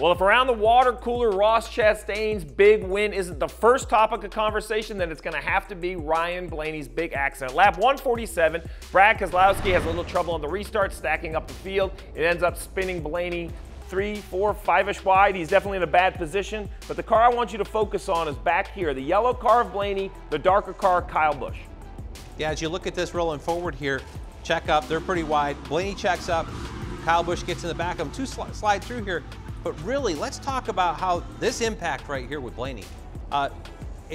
Well, if around the water cooler Ross Chastain's big win isn't the first topic of conversation, then it's going to have to be Ryan Blaney's big accident. Lap 147, Brad Keselowski has a little trouble on the restart, stacking up the field. It ends up spinning Blaney three, four, five-ish wide. He's definitely in a bad position. But the car I want you to focus on is back here. The yellow car of Blaney, the darker car, Kyle Busch. Yeah, as you look at this rolling forward here, check up, they're pretty wide. Blaney checks up, Kyle Busch gets in the back of them. to sl slide through here. But really, let's talk about how this impact right here with Blaney. Uh,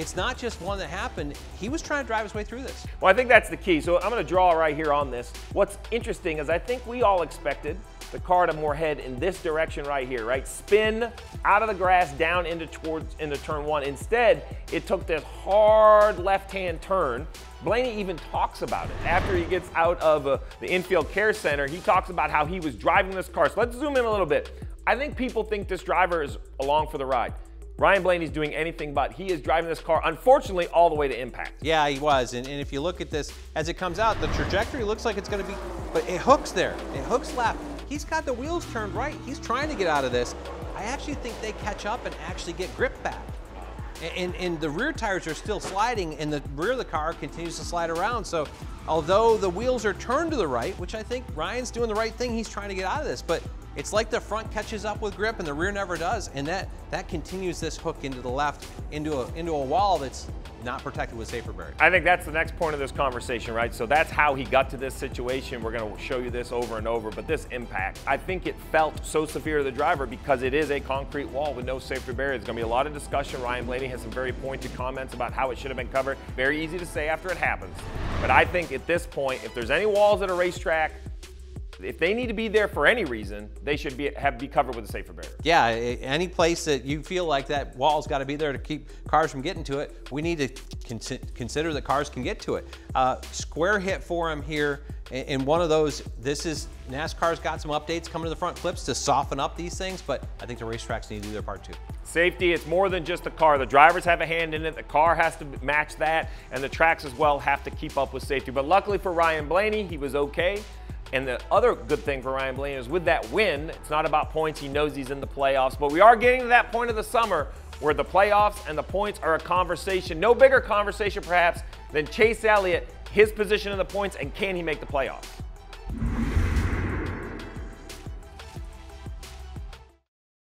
it's not just one that happened. He was trying to drive his way through this. Well, I think that's the key. So I'm going to draw right here on this. What's interesting is I think we all expected the car to more head in this direction right here, right? Spin out of the grass down into towards into turn one. Instead, it took this hard left-hand turn. Blaney even talks about it. After he gets out of uh, the infield care center, he talks about how he was driving this car. So let's zoom in a little bit. I think people think this driver is along for the ride. Ryan Blaney's doing anything but. He is driving this car, unfortunately, all the way to impact. Yeah, he was. And, and if you look at this, as it comes out, the trajectory looks like it's going to be, but it hooks there. It hooks left. He's got the wheels turned right. He's trying to get out of this. I actually think they catch up and actually get grip back. And, and, the rear tires are still sliding and the rear of the car continues to slide around. So although the wheels are turned to the right, which I think Ryan's doing the right thing, he's trying to get out of this, but it's like the front catches up with grip and the rear never does, and that, that continues this hook into the left, into a, into a wall that's not protected with safer barrier. I think that's the next point of this conversation, right? So that's how he got to this situation. We're going to show you this over and over, but this impact, I think it felt so severe to the driver because it is a concrete wall with no safety barrier. There's going to be a lot of discussion. Ryan Blaney has some very pointed comments about how it should have been covered. Very easy to say after it happens. But I think at this point, if there's any walls at a racetrack, if they need to be there for any reason, they should be have be covered with a safer barrier. Yeah, any place that you feel like that wall's got to be there to keep cars from getting to it, we need to consider that cars can get to it. Uh, square hit for him here in one of those. This is NASCAR's got some updates coming to the front clips to soften up these things, but I think the racetracks need to do their part too. Safety, it's more than just the car. The drivers have a hand in it, the car has to match that, and the tracks as well have to keep up with safety. But luckily for Ryan Blaney, he was okay. And the other good thing for Ryan Blaney is with that win, it's not about points. He knows he's in the playoffs. But we are getting to that point of the summer where the playoffs and the points are a conversation. No bigger conversation, perhaps, than Chase Elliott, his position in the points, and can he make the playoffs?